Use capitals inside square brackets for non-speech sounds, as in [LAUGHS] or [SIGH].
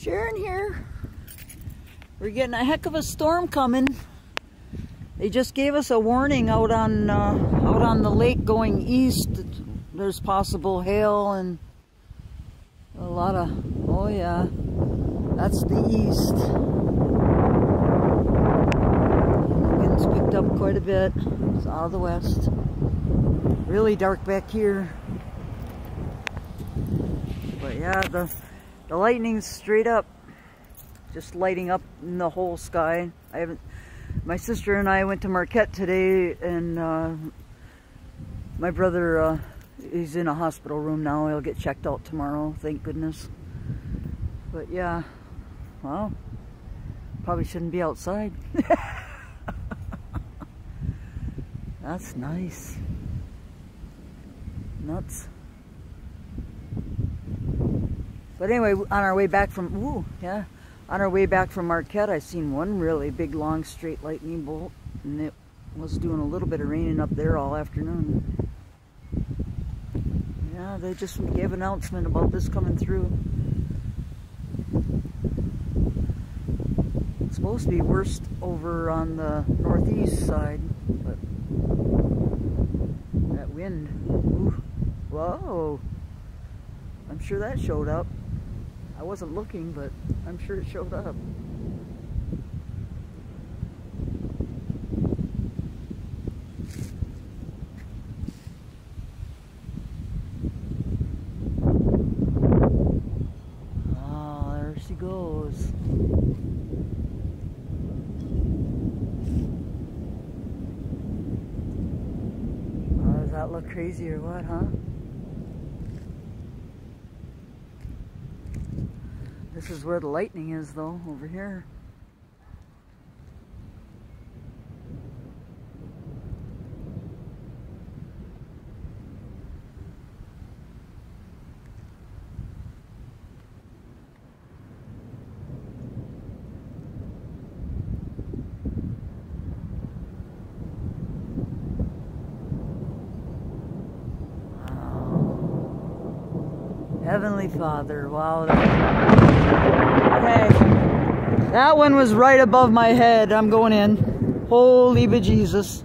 Sharon here. We're getting a heck of a storm coming. They just gave us a warning out on uh, out on the lake going east. There's possible hail and a lot of oh yeah, that's the east. The wind's picked up quite a bit. It's out of the west. Really dark back here. But yeah, the the lightning's straight up, just lighting up in the whole sky. I haven't. My sister and I went to Marquette today, and uh, my brother, uh, he's in a hospital room now. He'll get checked out tomorrow. Thank goodness. But yeah, well, probably shouldn't be outside. [LAUGHS] That's nice. Nuts. But anyway, on our way back from, ooh, yeah, on our way back from Marquette, I seen one really big, long, straight lightning bolt, and it was doing a little bit of raining up there all afternoon. Yeah, they just gave an announcement about this coming through. It's supposed to be worst over on the northeast side, but that wind, ooh, whoa, I'm sure that showed up. I wasn't looking, but I'm sure it showed up. Oh, there she goes. Does that look crazy or what, huh? This is where the lightning is though, over here. Heavenly Father, wow. Hey, that one was right above my head. I'm going in. Holy bejesus.